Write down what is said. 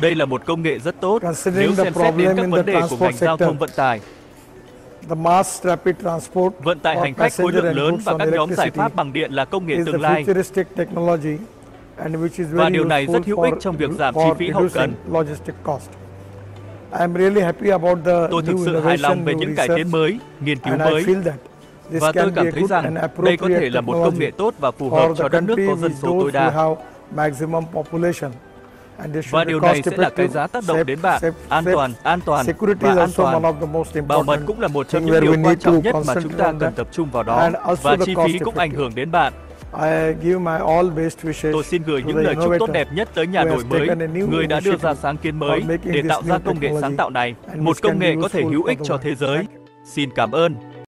Đây là một công nghệ rất tốt nếu the xem xét đến các vấn đề của ngành giao thông vận tải. The mass rapid transport Vận tải hành khách khối lượng lớn và các nhóm giải pháp bằng điện là công nghệ tương lai. futuristic technology and which is Và điều này rất hữu ích trong việc giảm chi phí hậu cần. logistic cost. I'm really happy about the Tôi thực sự hài lòng về những cải tiến mới, nghiên cứu mới. Và tôi cảm thấy rằng đây có thể là một công nghệ tốt và phù hợp cho đất nước có dân số tối đa. Maximum population. And they should Và điều này cost sẽ là cái giá tác động đến bạn. An toàn, an toàn Security và is an also one toàn. of the most Bảo mật cũng là một trong những điều quan trọng nhất mà chúng ta cần tập trung vào đó. Và chi cost phí cũng ảnh hưởng đến bạn. I give my all best wishes Tôi xin gửi những lời chúc tốt đẹp nhất tới nhà đổi mới, người đã đưa ra sáng kiến mới để this tạo ra công nghệ sáng tạo này, một công nghệ có thể hữu ích cho thế giới. Xin cảm ơn.